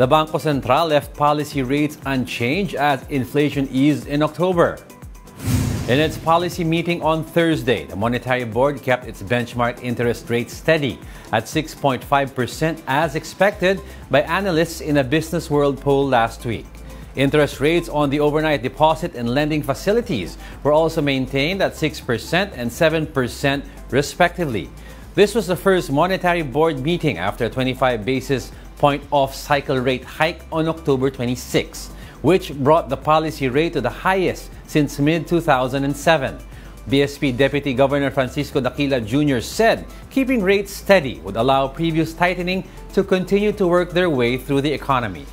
The Bangko Sentral left policy rates unchanged as inflation eased in October. In its policy meeting on Thursday, the Monetary Board kept its benchmark interest rate steady at 6.5% as expected by analysts in a Business World poll last week. Interest rates on the overnight deposit and lending facilities were also maintained at 6% and 7% respectively. This was the first Monetary Board meeting after a 25 basis point off cycle rate hike on October 26, which brought the policy rate to the highest since mid 2007. BSP Deputy Governor Francisco Dakila Jr. said keeping rates steady would allow previous tightening to continue to work their way through the economy.